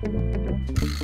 Thank